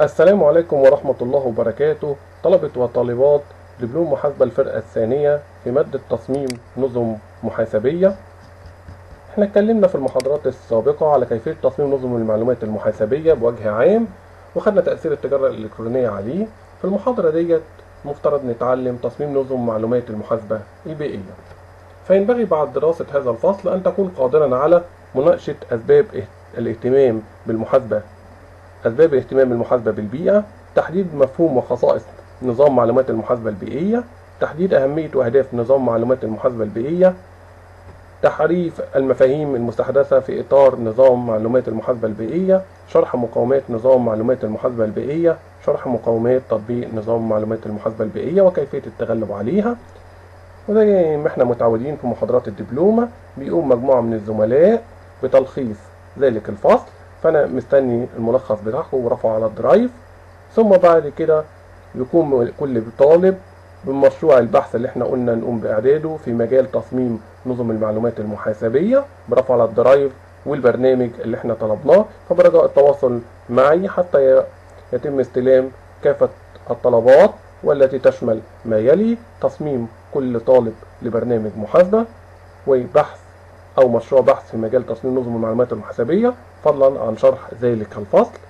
السلام عليكم ورحمة الله وبركاته. طلبة وطالبات دبلوم محاسبة الفرقة الثانية في مادة تصميم نظم محاسبية. إحنا اتكلمنا في المحاضرات السابقة على كيفية تصميم نظم المعلومات المحاسبية بوجه عام وخدنا تأثير التجارة الإلكترونية عليه. في المحاضرة ديت مفترض نتعلم تصميم نظم معلومات المحاسبة البيئية فينبغي بعد دراسة هذا الفصل أن تكون قادرا على مناقشة أسباب الاهتمام بالمحاسبة. أسباب اهتمام المحاسبة بالبيئة تحديد مفهوم وخصائص نظام معلومات المحاسبة البيئية تحديد أهمية وأهداف نظام معلومات المحاسبة البيئية تحريف المفاهيم المستحدثة في إطار نظام معلومات المحاسبة البيئية شرح مقومات نظام معلومات المحاسبة البيئية شرح مقومات تطبيق نظام معلومات المحاسبة البيئية وكيفية التغلب عليها. وزي ما إحنا متعودين في محاضرات الدبلومة بيقوم مجموعة من الزملاء بتلخيص ذلك الفصل فأنا مستني الملخص بتاعكم ورفعه على ال drive ثم بعد كده يقوم كل طالب بمشروع البحث اللي إحنا قلنا نقوم بإعداده في مجال تصميم نظم المعلومات المحاسبية برفعه على ال drive والبرنامج اللي إحنا طلبناه فبرجاء التواصل معي حتى يتم استلام كافة الطلبات والتي تشمل ما يلي تصميم كل طالب لبرنامج محاسبة وبحث أو مشروع بحث في مجال تصميم نظم المعلومات المحاسبية. فضلا عن شرح ذلك الفصل.